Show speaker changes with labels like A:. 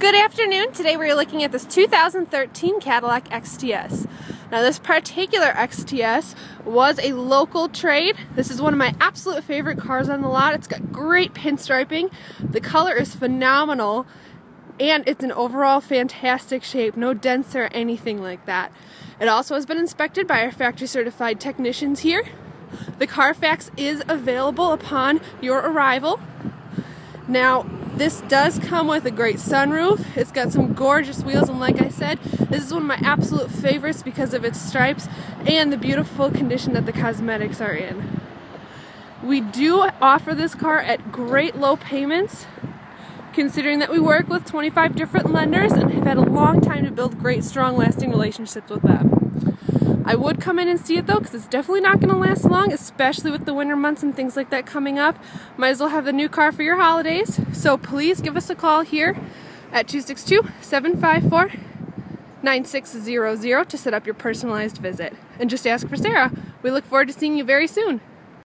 A: Good afternoon. Today we're looking at this 2013 Cadillac XTS. Now this particular XTS was a local trade. This is one of my absolute favorite cars on the lot. It's got great pinstriping. The color is phenomenal and it's an overall fantastic shape. No dents or anything like that. It also has been inspected by our factory certified technicians here. The Carfax is available upon your arrival. Now, this does come with a great sunroof. It's got some gorgeous wheels, and like I said, this is one of my absolute favorites because of its stripes and the beautiful condition that the cosmetics are in. We do offer this car at great low payments, considering that we work with 25 different lenders and have had a long time to build great, strong, lasting relationships with them. I would come in and see it though because it's definitely not going to last long, especially with the winter months and things like that coming up. Might as well have the new car for your holidays. So please give us a call here at 262-754-9600 to set up your personalized visit. And just ask for Sarah. We look forward to seeing you very soon.